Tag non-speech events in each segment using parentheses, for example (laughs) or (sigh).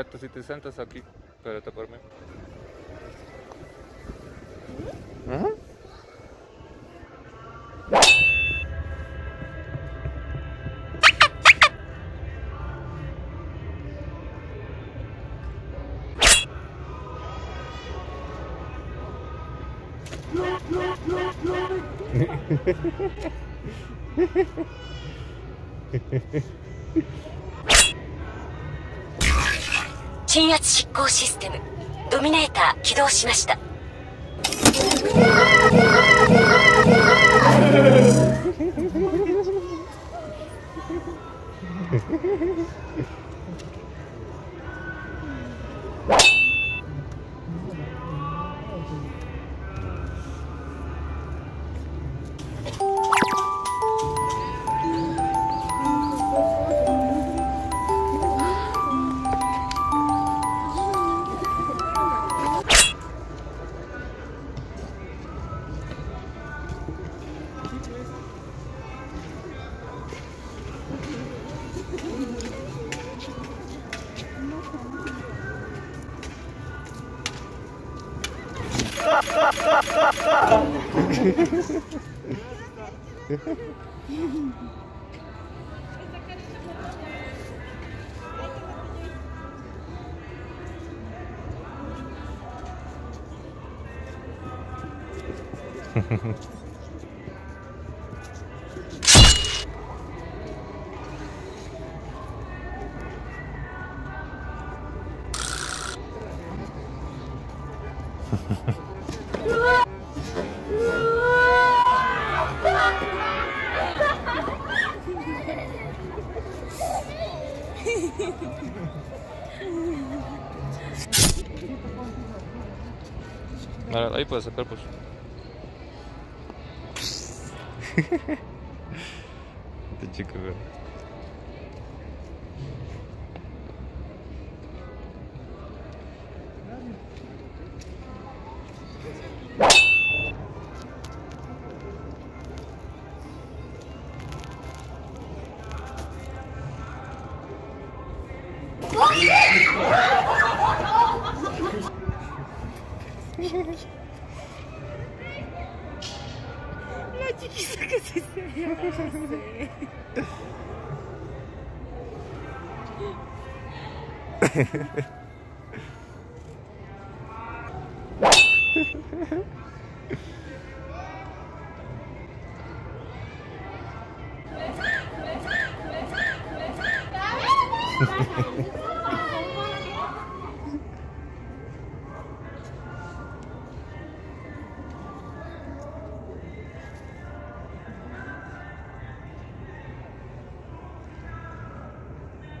Exacto, si te sentas aquí, por mí. Ajá.「鎮圧執行システム。ドミネーター起動しました」(laughs) Ha ha ha. Ahí puedes sacar, pues. (laughs) Este chico. Maçiki sakın sesi. Hehehehe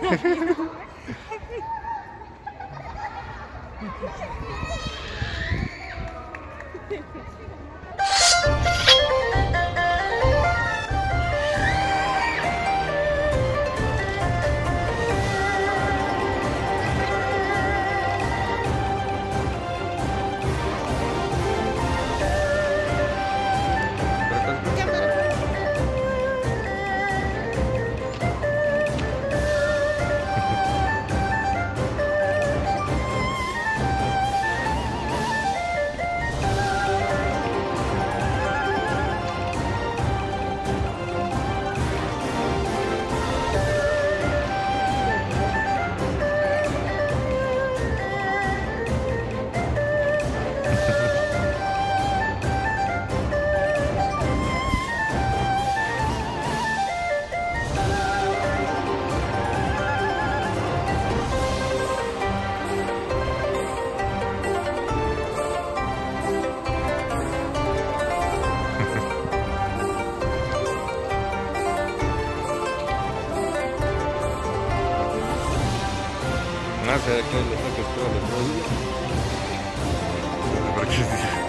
Thank (laughs) you. grazie a quello che sto le